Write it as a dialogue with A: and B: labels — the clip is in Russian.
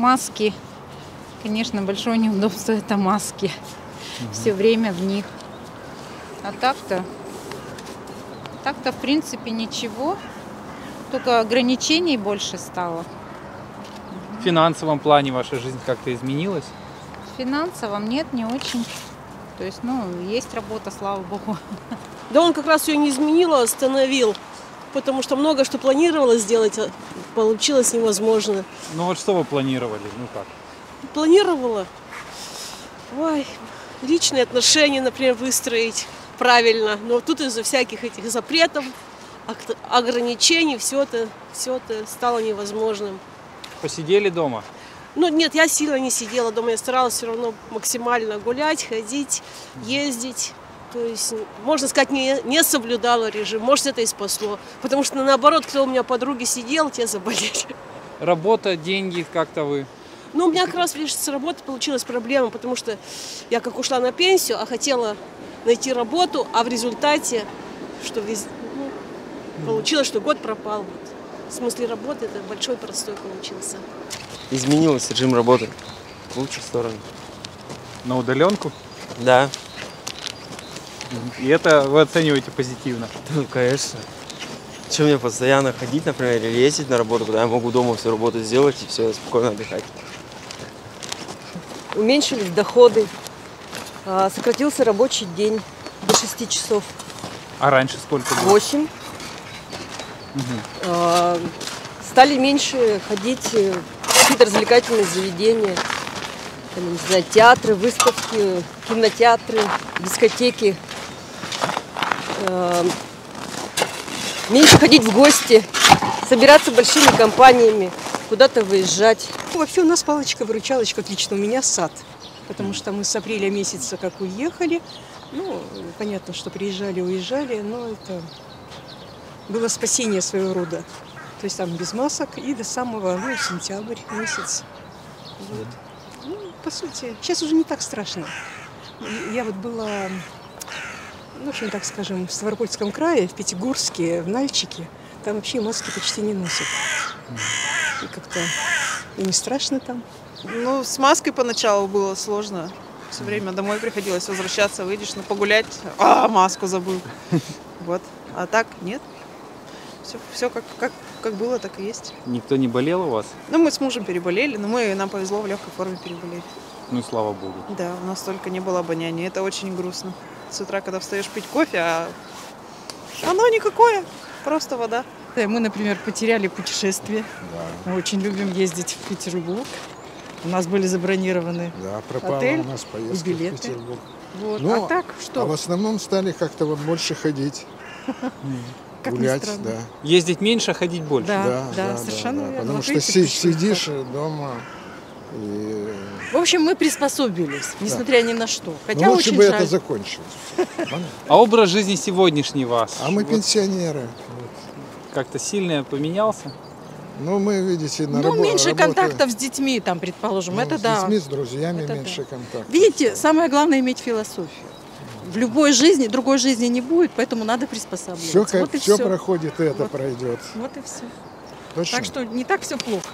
A: Маски. Конечно, большое неудобство это маски. Все время в них. А так-то, так-то в принципе ничего. Только ограничений больше стало.
B: В финансовом плане ваша жизнь как-то изменилась?
A: В финансовом нет, не очень. То есть, ну, есть работа, слава богу.
C: Да он как раз ее не изменил, а остановил. Потому что много что планировала сделать, а получилось невозможно.
B: Ну вот что вы планировали? Ну как?
C: Планировала, ой, личные отношения, например, выстроить правильно. Но тут из-за всяких этих запретов, ограничений, все это, все это стало невозможным.
B: Посидели дома?
C: Ну, нет, я сильно не сидела дома, я старалась все равно максимально гулять, ходить, ездить. То есть, можно сказать, не, не соблюдала режим. Может, это и спасло. Потому что, наоборот, кто у меня подруги сидел, те заболели.
B: Работа, деньги, как-то вы?
C: Ну, у меня как раз видишь, с работы получилась проблема, потому что я как ушла на пенсию, а хотела найти работу, а в результате, что вез- ну, получилось, что год пропал. Вот. В смысле работы это большой простой получился.
D: Изменился режим работы. В лучшую сторону.
B: На удаленку?
D: Да,
B: И это вы оцениваете позитивно?
D: ну, конечно. Чем мне постоянно ходить, например, или ездить на работу, когда я могу дома всю работу сделать и все, спокойно отдыхать.
E: уменьшились доходы, а, сократился рабочий день до 6 часов,
B: А раньше сколько было?
E: 8. А, Стали меньше ходить э, в какие-то развлекательные заведения, там, не знаю, театры, выставки, кинотеатры, дискотеки. А, Меньше ходить в гости, собираться большими компаниями, куда-то выезжать.
F: Вообще у нас палочка-выручалочка, как у меня сад. Потому что мы с апреля месяца как уехали. Ну, понятно, что приезжали, уезжали, но это было спасение своего рода. То есть там без масок и до самого, ну, сентябрь месяц. Вот. Ну, по сути, сейчас уже не так страшно. Я вот была, ну, в общем, так скажем, в Ставропольском крае, в Пятигорске, в Нальчике. Там вообще маски почти не носят. И как-то и не страшно там.
G: Ну, с маской поначалу было сложно. Все время домой приходилось возвращаться, выйдешь, ну, погулять, а, маску забыл. Вот. А так нет. Все, все как, как, как было, так и есть.
B: Никто не болел у вас?
G: Ну, мы с мужем переболели, но мы, нам повезло, в легкой форме переболели.
B: Ну и слава богу.
G: Да, у нас только не было обоняния. Это очень грустно. С утра, когда встаешь пить кофе, а оно никакое, просто вода.
F: Да, Мы, например, потеряли путешествие. Мы очень любим ездить в Петербург. У нас были забронированы.
H: Да, пропала
F: Отель
H: у нас поездка
F: и
H: в
F: билеты.
H: Петербург.
F: Вот.
H: Ну,
F: а так
H: А
F: что?
H: в основном стали как-то вот больше ходить,
F: Как
H: гулять, да.
B: Ездить меньше, ходить больше?
F: Да, да, совершенно
H: да.
F: верно.
H: Потому
F: Вот
H: что си- сидишь дома и
F: В общем, мы приспособились, несмотря ни на что. Хотя
H: ну, лучше
F: очень
H: бы
F: жаль.
H: это закончилось.
B: А образ жизни сегодняшний вас?
H: А мы
B: вот
H: пенсионеры.
B: Как-то сильно поменялся?
H: Ну, мы, видите, на
F: Ну,
H: рабо-
F: меньше
H: работаем,
F: контактов с детьми, там, предположим,
H: ну,
F: это
H: с
F: да.
H: детьми, с друзьями
F: Это
H: меньше контактов.
F: Видите, самое главное иметь философию. В любой жизни, другой жизни не будет, поэтому надо приспосабливаться.
H: Все, как,
F: вот и
H: все
F: все.
H: проходит, и это
F: Вот.
H: пройдет.
F: Вот и все.
H: Точно?
F: Так что не так все плохо.